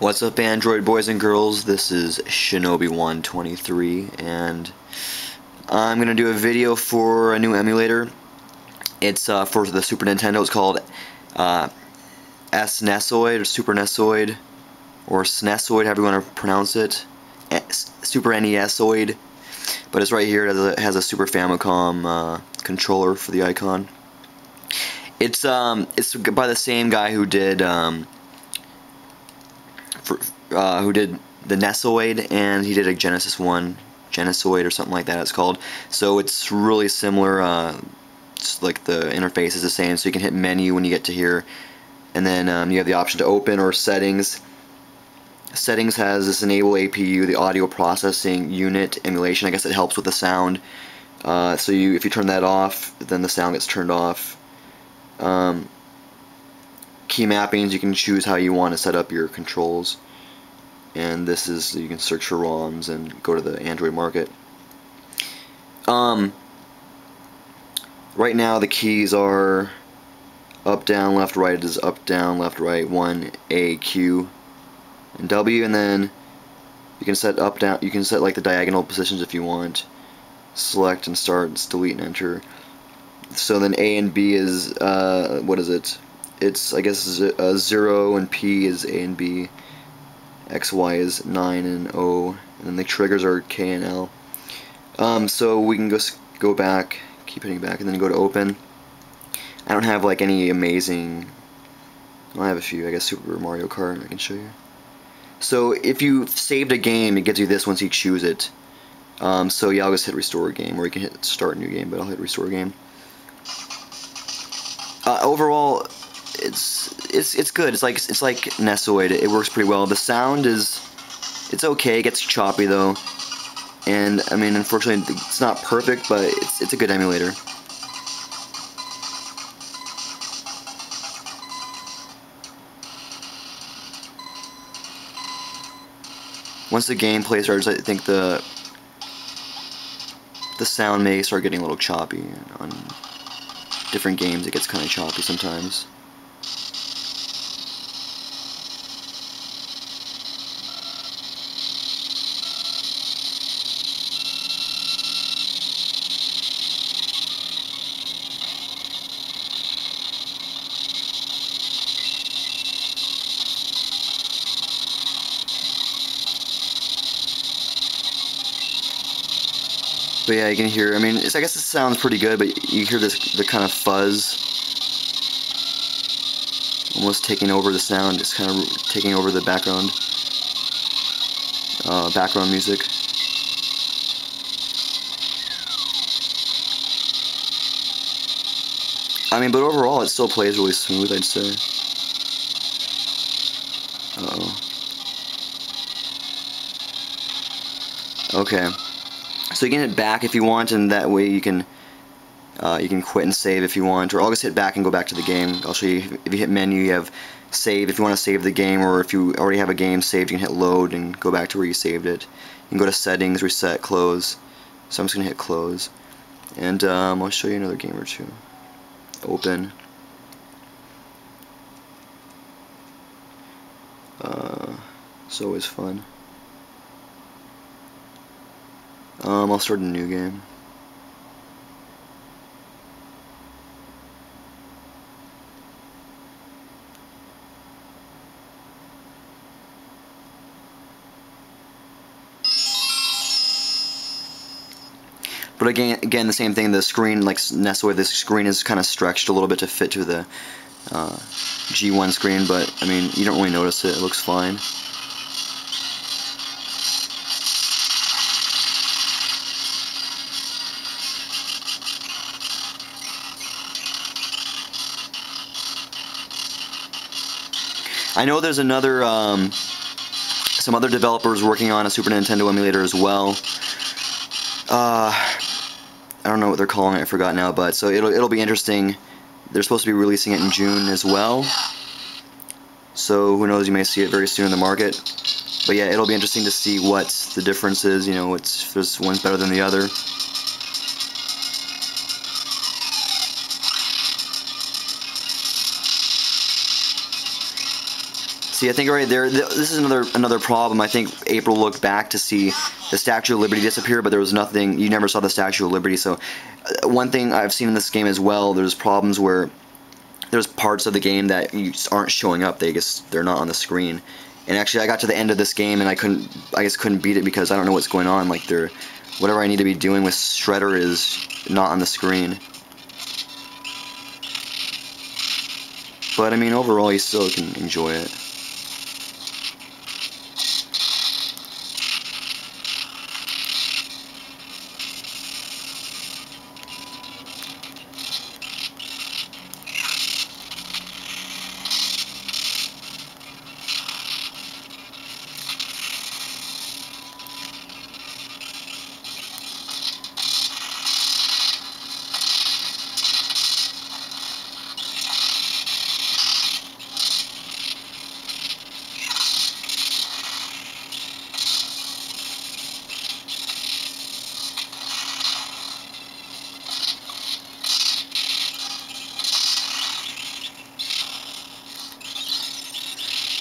What's up Android boys and girls, this is Shinobi123 and I'm going to do a video for a new emulator. It's uh, for the Super Nintendo, it's called uh, SNESoid or Super NESoid or SNESoid, however you want to pronounce it. Super NESoid, but it's right here, it has a, has a Super Famicom uh, controller for the icon. It's um, it's by the same guy who did um, for, uh, who did the Nesoid, and he did a Genesis one, Genesoid or something like that. It's called. So it's really similar. Uh, it's like the interface is the same. So you can hit menu when you get to here, and then um, you have the option to open or settings. Settings has this enable APU, the audio processing unit emulation. I guess it helps with the sound. Uh, so you, if you turn that off, then the sound gets turned off. Um, key mappings, you can choose how you want to set up your controls. And this is, you can search for ROMs and go to the Android market. Um, right now the keys are up, down, left, right is up, down, left, right, 1, A, Q, and W, and then you can set up, down, you can set like the diagonal positions if you want. Select and start, delete and enter. So then A and B is, uh, what is it? It's I guess uh, 0 and P is A and B, X, Y is 9 and O, and then the triggers are K and L. Um, so we can go go back, keep hitting back, and then go to open. I don't have like any amazing. I have a few. I guess Super Mario Kart I can show you. So if you saved a game, it gives you this once you choose it. Um, so yeah, I'll just hit restore game, or you can hit start new game, but I'll hit restore game. Uh, overall, it's it's it's good. It's like it's like Nesoid. It works pretty well. The sound is it's okay. It gets choppy though, and I mean, unfortunately, it's not perfect, but it's it's a good emulator. Once the gameplay starts, I think the the sound may start getting a little choppy on different games. It gets kind of choppy sometimes. But yeah, you can hear, I mean, I guess it sounds pretty good, but you hear this, the kind of fuzz almost taking over the sound, just kind of taking over the background, uh, background music. I mean, but overall, it still plays really smooth, I'd say. Uh oh Okay. So you can hit back if you want, and that way you can uh, you can quit and save if you want, or I'll just hit back and go back to the game. I'll show you, if you hit menu, you have save if you want to save the game, or if you already have a game saved, you can hit load and go back to where you saved it. You can go to settings, reset, close. So I'm just going to hit close. And um, I'll show you another game or two. Open. Uh, it's always fun. Um, I'll start a new game. But again, again, the same thing. The screen, like Nesoid, this screen is kind of stretched a little bit to fit to the uh, G1 screen. But I mean, you don't really notice it. It looks fine. I know there's another, um, some other developers working on a Super Nintendo emulator as well. Uh, I don't know what they're calling it, I forgot now, but so it'll, it'll be interesting. They're supposed to be releasing it in June as well. So who knows, you may see it very soon in the market. But yeah, it'll be interesting to see what the difference is, you know, what's, if this one's better than the other. See, I think right there, th this is another another problem. I think April looked back to see the Statue of Liberty disappear, but there was nothing. You never saw the Statue of Liberty. So, uh, one thing I've seen in this game as well, there's problems where there's parts of the game that aren't showing up. They just they're not on the screen. And actually, I got to the end of this game and I couldn't. I just couldn't beat it because I don't know what's going on. Like they're whatever I need to be doing with Shredder is not on the screen. But I mean, overall, you still can enjoy it.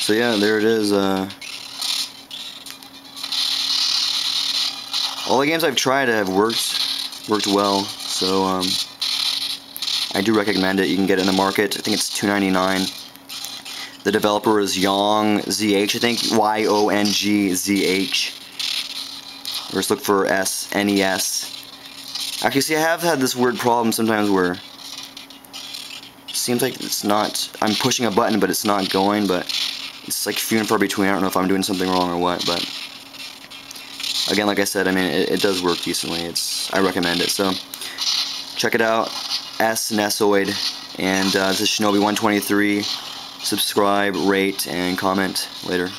So yeah, there it is. Uh, all the games I've tried have worked worked well. So um, I do recommend it. You can get it in the market. I think it's $2.99. The developer is Yong ZH. I think Y O N G Z H. Or just look for S N E S. Actually, see, I have had this weird problem sometimes where seems like it's not. I'm pushing a button, but it's not going. But it's like few and far between. I don't know if I'm doing something wrong or what, but again, like I said, I mean, it, it does work decently. It's I recommend it. So check it out, S Nesoid, and uh, this is Shinobi 123. Subscribe, rate, and comment later.